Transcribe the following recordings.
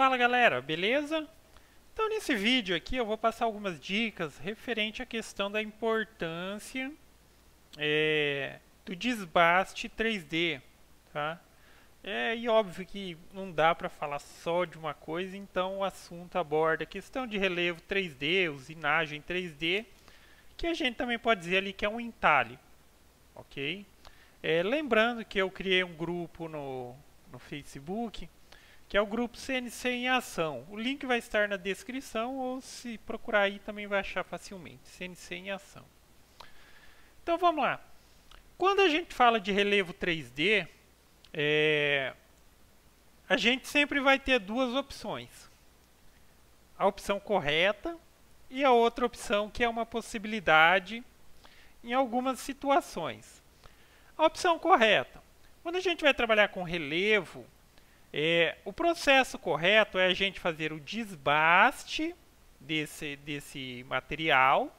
Fala galera, beleza? Então nesse vídeo aqui eu vou passar algumas dicas referente à questão da importância é, do desbaste 3D, tá? É, e óbvio que não dá para falar só de uma coisa, então o assunto aborda a questão de relevo 3D, usinagem 3D, que a gente também pode dizer ali que é um entalhe, ok? É, lembrando que eu criei um grupo no, no Facebook, que é o grupo CNC em ação. O link vai estar na descrição ou se procurar aí também vai achar facilmente, CNC em ação. Então vamos lá. Quando a gente fala de relevo 3D, é, a gente sempre vai ter duas opções. A opção correta e a outra opção que é uma possibilidade em algumas situações. A opção correta. Quando a gente vai trabalhar com relevo, é, o processo correto é a gente fazer o desbaste desse, desse material.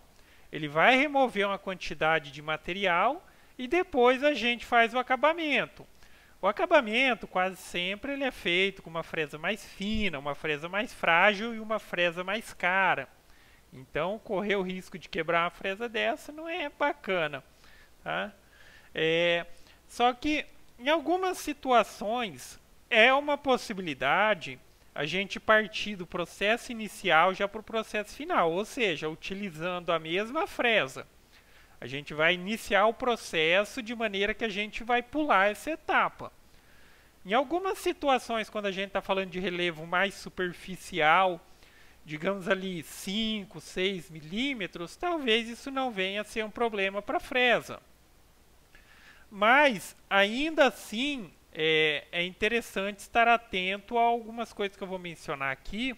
Ele vai remover uma quantidade de material e depois a gente faz o acabamento. O acabamento, quase sempre, ele é feito com uma fresa mais fina, uma fresa mais frágil e uma fresa mais cara. Então, correr o risco de quebrar uma fresa dessa não é bacana. Tá? É, só que, em algumas situações, é uma possibilidade a gente partir do processo inicial já para o processo final, ou seja, utilizando a mesma fresa. A gente vai iniciar o processo de maneira que a gente vai pular essa etapa. Em algumas situações, quando a gente está falando de relevo mais superficial, digamos ali 5, 6 milímetros, talvez isso não venha a ser um problema para a fresa. Mas, ainda assim, é, é interessante estar atento a algumas coisas que eu vou mencionar aqui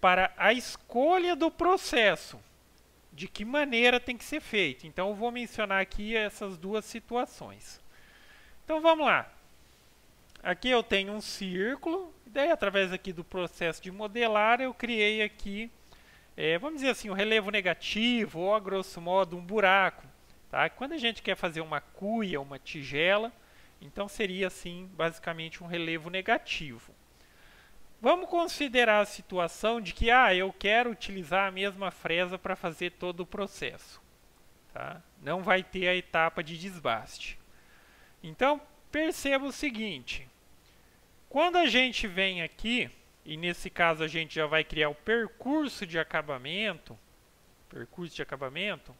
para a escolha do processo de que maneira tem que ser feito. Então, eu vou mencionar aqui essas duas situações. Então, vamos lá. Aqui eu tenho um círculo, e daí através aqui do processo de modelar, eu criei aqui, é, vamos dizer assim, um relevo negativo, ou a grosso modo um buraco. Tá? Quando a gente quer fazer uma cuia, uma tigela, então seria assim, basicamente um relevo negativo. Vamos considerar a situação de que ah, eu quero utilizar a mesma fresa para fazer todo o processo. Tá? Não vai ter a etapa de desbaste. Então, perceba o seguinte. Quando a gente vem aqui, e nesse caso a gente já vai criar o percurso de acabamento, percurso de acabamento,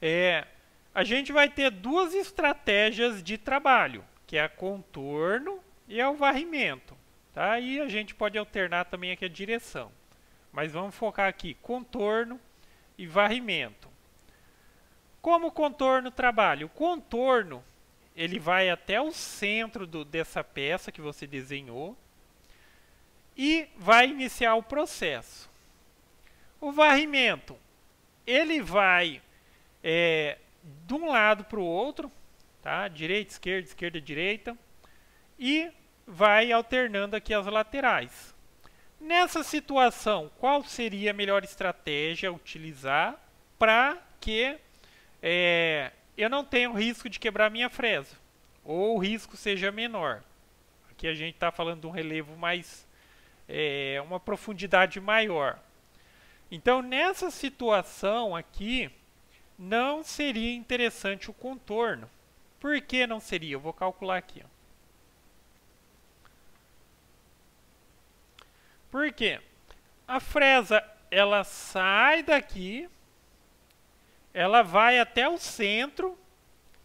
é, a gente vai ter duas estratégias de trabalho, que é a contorno e é o varrimento. Tá? E a gente pode alternar também aqui a direção. Mas vamos focar aqui, contorno e varrimento. Como o contorno trabalha? O contorno ele vai até o centro do, dessa peça que você desenhou e vai iniciar o processo. O varrimento, ele vai é, de um lado para o outro, tá? direita, esquerda, esquerda, direita, e vai alternando aqui as laterais. Nessa situação, qual seria a melhor estratégia utilizar para que é, eu não tenha o risco de quebrar minha fresa, ou o risco seja menor? Aqui a gente está falando de um relevo mais, é, uma profundidade maior. Então, nessa situação aqui, não seria interessante o contorno. Por que não seria? Eu vou calcular aqui. Ó. Por quê? A fresa ela sai daqui, ela vai até o centro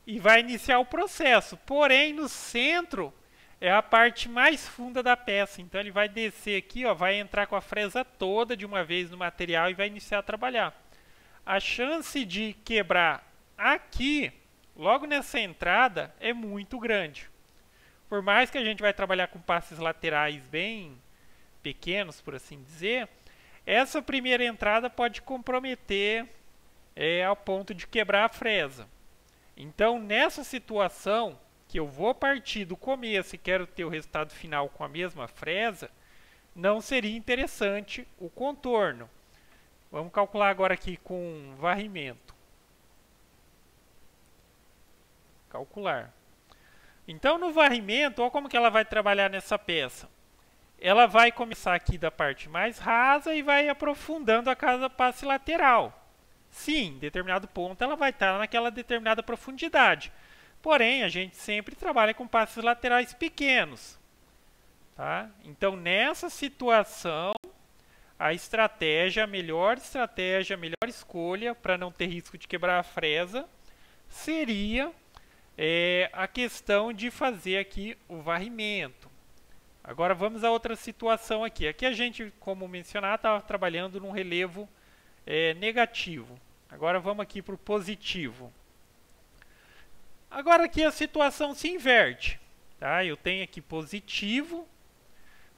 e vai iniciar o processo. Porém, no centro é a parte mais funda da peça. Então ele vai descer aqui, ó, vai entrar com a fresa toda de uma vez no material e vai iniciar a trabalhar. A chance de quebrar aqui, logo nessa entrada, é muito grande. Por mais que a gente vai trabalhar com passes laterais bem pequenos, por assim dizer, essa primeira entrada pode comprometer é, ao ponto de quebrar a fresa. Então, nessa situação, que eu vou partir do começo e quero ter o resultado final com a mesma fresa, não seria interessante o contorno. Vamos calcular agora aqui com varrimento. Calcular. Então, no varrimento, olha como que ela vai trabalhar nessa peça ela vai começar aqui da parte mais rasa e vai aprofundando a casa passe lateral. Sim, em determinado ponto ela vai estar naquela determinada profundidade. Porém, a gente sempre trabalha com passes laterais pequenos. Tá? Então, nessa situação, a estratégia, a melhor estratégia, a melhor escolha para não ter risco de quebrar a fresa seria é, a questão de fazer aqui o varrimento. Agora vamos a outra situação aqui. Aqui a gente, como mencionado, estava trabalhando num relevo é, negativo. Agora vamos aqui para o positivo. Agora aqui a situação se inverte. Tá? Eu tenho aqui positivo.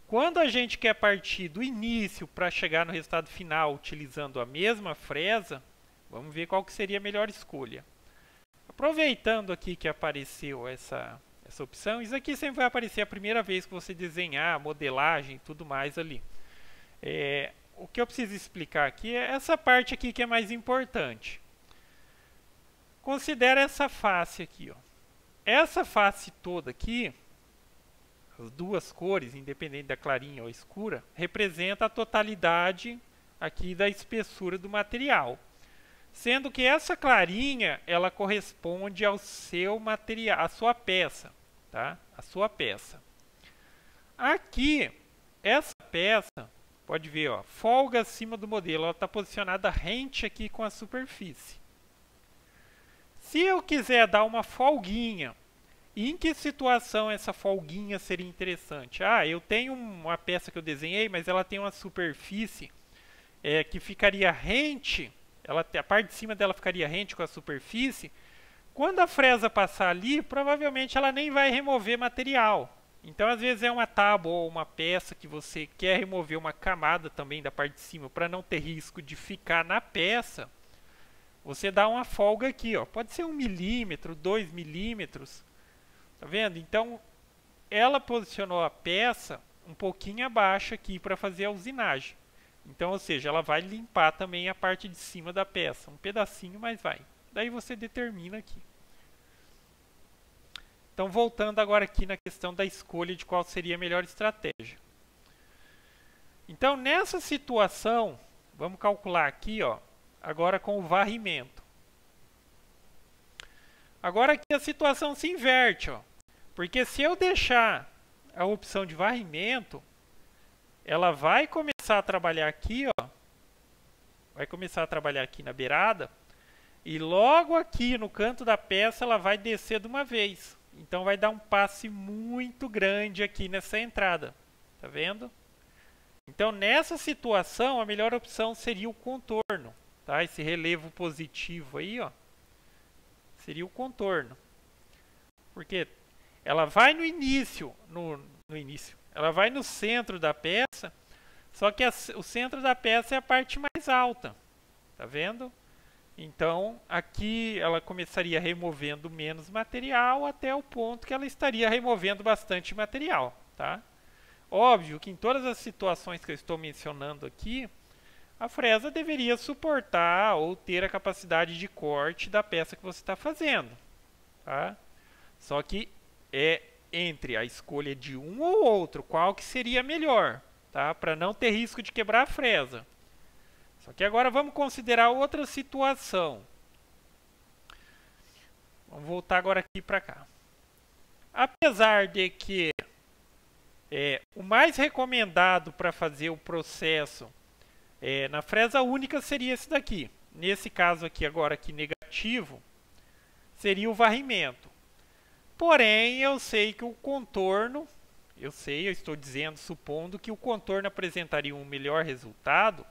Quando a gente quer partir do início para chegar no resultado final utilizando a mesma fresa, vamos ver qual que seria a melhor escolha. Aproveitando aqui que apareceu essa, essa opção, isso aqui sempre vai aparecer a primeira vez que você desenhar, modelagem e tudo mais ali. É, o que eu preciso explicar aqui é essa parte aqui que é mais importante. Considera essa face aqui. Ó. Essa face toda aqui, as duas cores, independente da clarinha ou escura, representa a totalidade aqui da espessura do material. Sendo que essa clarinha, ela corresponde ao seu material, à sua peça, tá? A sua peça. Aqui, essa peça Pode ver, ó, folga acima do modelo, ela está posicionada rente aqui com a superfície. Se eu quiser dar uma folguinha, em que situação essa folguinha seria interessante? Ah, eu tenho uma peça que eu desenhei, mas ela tem uma superfície é, que ficaria rente, ela, a parte de cima dela ficaria rente com a superfície. Quando a fresa passar ali, provavelmente ela nem vai remover material. Então, às vezes é uma tábua ou uma peça que você quer remover uma camada também da parte de cima para não ter risco de ficar na peça. Você dá uma folga aqui, ó. Pode ser um milímetro, dois milímetros. Tá vendo? Então, ela posicionou a peça um pouquinho abaixo aqui para fazer a usinagem. Então, ou seja, ela vai limpar também a parte de cima da peça. Um pedacinho, mas vai. Daí você determina aqui. Então, voltando agora aqui na questão da escolha de qual seria a melhor estratégia. Então, nessa situação, vamos calcular aqui, ó, agora com o varrimento. Agora aqui a situação se inverte, ó, porque se eu deixar a opção de varrimento, ela vai começar a trabalhar aqui, ó, vai começar a trabalhar aqui na beirada, e logo aqui no canto da peça ela vai descer de uma vez. Então vai dar um passe muito grande aqui nessa entrada. Tá vendo? Então nessa situação a melhor opção seria o contorno, tá? Esse relevo positivo aí, ó, seria o contorno. Porque ela vai no início, no, no início, ela vai no centro da peça, só que a, o centro da peça é a parte mais alta. Tá vendo? Então, aqui ela começaria removendo menos material até o ponto que ela estaria removendo bastante material. Tá? Óbvio que em todas as situações que eu estou mencionando aqui, a fresa deveria suportar ou ter a capacidade de corte da peça que você está fazendo. Tá? Só que é entre a escolha de um ou outro, qual que seria melhor, tá? para não ter risco de quebrar a fresa. Só que agora vamos considerar outra situação. Vamos voltar agora aqui para cá. Apesar de que é, o mais recomendado para fazer o processo é, na fresa única seria esse daqui. Nesse caso aqui agora aqui negativo, seria o varrimento. Porém, eu sei que o contorno, eu sei, eu estou dizendo, supondo que o contorno apresentaria um melhor resultado,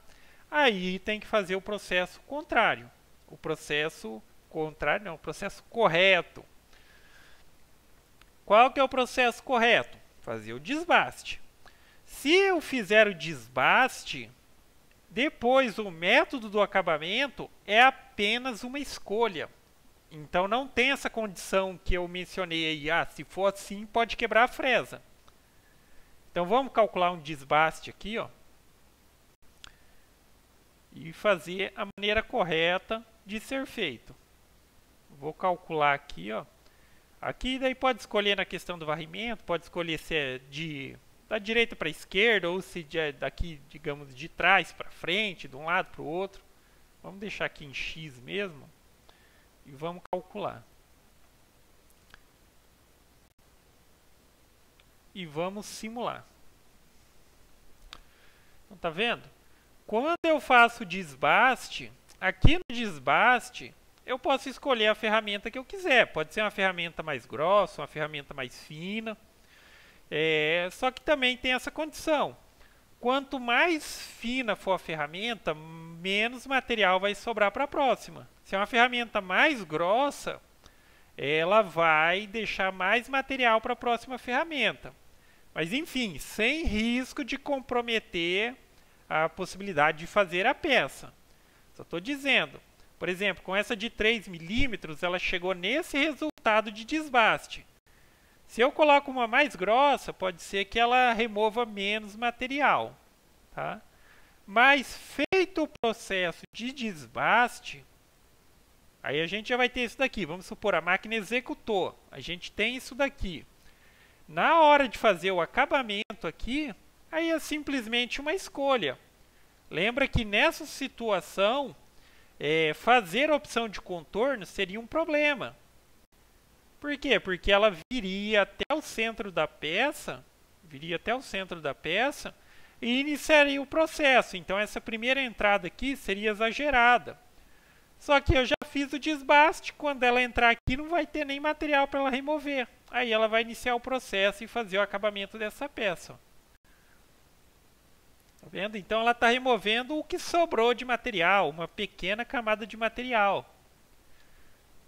Aí tem que fazer o processo contrário. O processo contrário, não, o processo correto. Qual que é o processo correto? Fazer o desbaste. Se eu fizer o desbaste, depois o método do acabamento é apenas uma escolha. Então não tem essa condição que eu mencionei ah, se for assim pode quebrar a fresa. Então vamos calcular um desbaste aqui, ó e fazer a maneira correta de ser feito. Vou calcular aqui, ó. Aqui daí pode escolher na questão do varrimento, pode escolher se é de da direita para a esquerda ou se de, daqui, digamos, de trás para frente, de um lado para o outro. Vamos deixar aqui em x mesmo e vamos calcular. E vamos simular. Então, tá vendo? Quando eu faço desbaste, aqui no desbaste, eu posso escolher a ferramenta que eu quiser. Pode ser uma ferramenta mais grossa, uma ferramenta mais fina. É, só que também tem essa condição. Quanto mais fina for a ferramenta, menos material vai sobrar para a próxima. Se é uma ferramenta mais grossa, ela vai deixar mais material para a próxima ferramenta. Mas enfim, sem risco de comprometer a possibilidade de fazer a peça. Só estou dizendo, por exemplo, com essa de 3 milímetros, ela chegou nesse resultado de desbaste. Se eu coloco uma mais grossa, pode ser que ela remova menos material. Tá? Mas feito o processo de desbaste, aí a gente já vai ter isso daqui. Vamos supor, a máquina executou. A gente tem isso daqui. Na hora de fazer o acabamento aqui, aí é simplesmente uma escolha. Lembra que nessa situação, é, fazer a opção de contorno seria um problema. Por quê? Porque ela viria até o centro da peça, viria até o centro da peça e iniciaria o processo. Então essa primeira entrada aqui seria exagerada. Só que eu já fiz o desbaste, quando ela entrar aqui não vai ter nem material para ela remover. Aí ela vai iniciar o processo e fazer o acabamento dessa peça. Tá vendo? Então ela está removendo o que sobrou de material, uma pequena camada de material.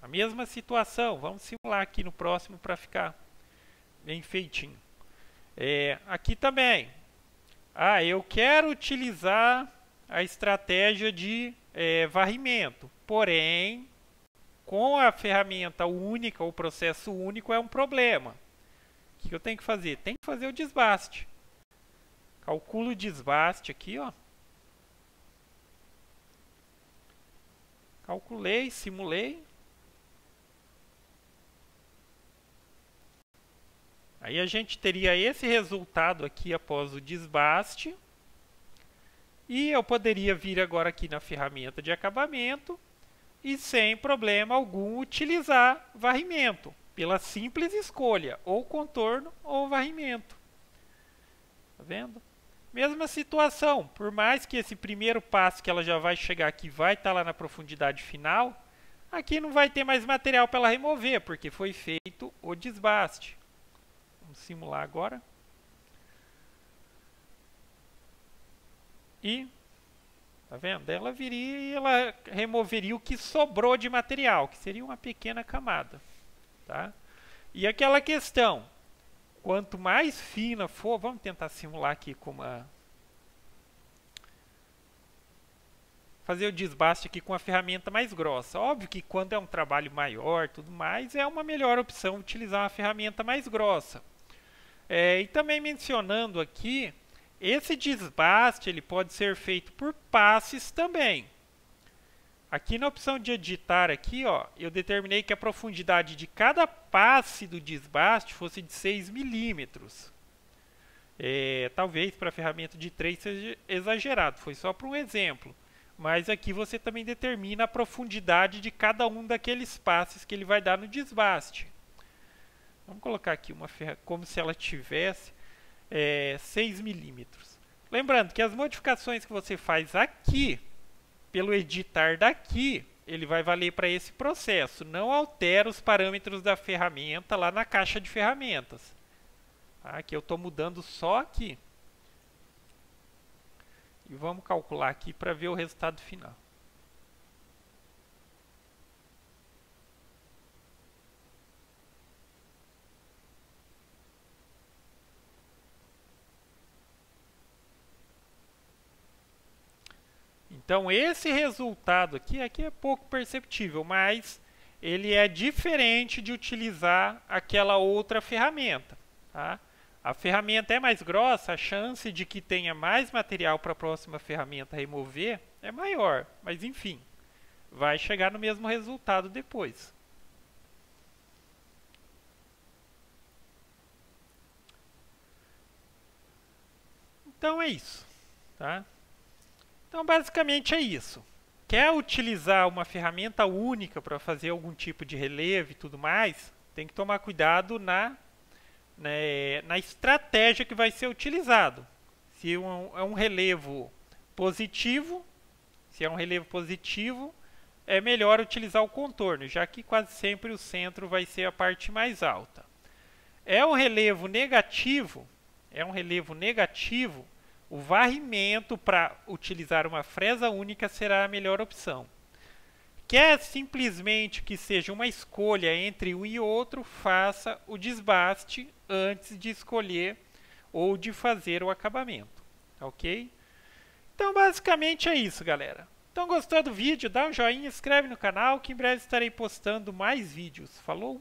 A mesma situação, vamos simular aqui no próximo para ficar bem feitinho. É, aqui também. Ah, eu quero utilizar a estratégia de é, varrimento, porém, com a ferramenta única, o processo único é um problema. O que eu tenho que fazer? Tem que fazer o desbaste. Calculo o desbaste aqui, ó. Calculei, simulei. Aí a gente teria esse resultado aqui após o desbaste. E eu poderia vir agora aqui na ferramenta de acabamento e sem problema algum utilizar varrimento, pela simples escolha, ou contorno ou varrimento. Tá vendo? Mesma situação, por mais que esse primeiro passo que ela já vai chegar aqui vai estar tá lá na profundidade final, aqui não vai ter mais material para ela remover, porque foi feito o desbaste. Vamos simular agora. E, tá vendo? Ela viria e ela removeria o que sobrou de material, que seria uma pequena camada. Tá? E aquela questão, quanto mais fina for, vamos tentar simular aqui com uma fazer o desbaste aqui com a ferramenta mais grossa. Óbvio que quando é um trabalho maior, tudo mais, é uma melhor opção utilizar uma ferramenta mais grossa. É, e também mencionando aqui, esse desbaste ele pode ser feito por passes também. Aqui na opção de editar aqui, ó, eu determinei que a profundidade de cada passe do desbaste fosse de 6 milímetros. É, talvez para a ferramenta de 3 seja exagerado, foi só para um exemplo. Mas aqui você também determina a profundidade de cada um daqueles passes que ele vai dar no desbaste. Vamos colocar aqui uma ferra como se ela tivesse é, 6 milímetros. Lembrando que as modificações que você faz aqui, pelo editar daqui, ele vai valer para esse processo. Não altera os parâmetros da ferramenta lá na caixa de ferramentas. Aqui eu estou mudando só aqui. E vamos calcular aqui para ver o resultado final. Então esse resultado aqui, aqui é pouco perceptível, mas ele é diferente de utilizar aquela outra ferramenta. Tá? A ferramenta é mais grossa, a chance de que tenha mais material para a próxima ferramenta remover é maior, mas enfim, vai chegar no mesmo resultado depois. Então é isso, tá? Então basicamente é isso. Quer utilizar uma ferramenta única para fazer algum tipo de relevo e tudo mais, tem que tomar cuidado na, né, na estratégia que vai ser utilizado. Se um, é um relevo positivo, se é um relevo positivo, é melhor utilizar o contorno, já que quase sempre o centro vai ser a parte mais alta. É um relevo negativo, é um relevo negativo, o varrimento para utilizar uma fresa única será a melhor opção. Quer simplesmente que seja uma escolha entre um e outro, faça o desbaste antes de escolher ou de fazer o acabamento, ok? Então basicamente é isso, galera. Então gostou do vídeo? Dá um joinha, inscreve no canal que em breve estarei postando mais vídeos. Falou?